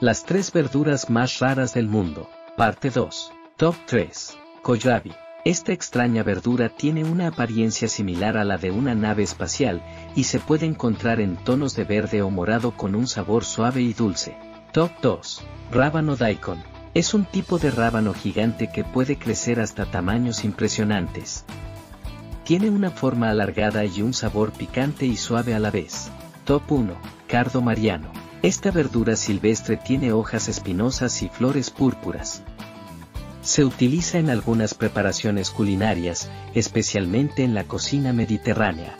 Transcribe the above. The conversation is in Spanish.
Las tres verduras más raras del mundo. Parte 2. Top 3. Kohlrabi. Esta extraña verdura tiene una apariencia similar a la de una nave espacial, y se puede encontrar en tonos de verde o morado con un sabor suave y dulce. Top 2. Rábano daikon. Es un tipo de rábano gigante que puede crecer hasta tamaños impresionantes. Tiene una forma alargada y un sabor picante y suave a la vez. Top 1. Cardo mariano. Esta verdura silvestre tiene hojas espinosas y flores púrpuras. Se utiliza en algunas preparaciones culinarias, especialmente en la cocina mediterránea.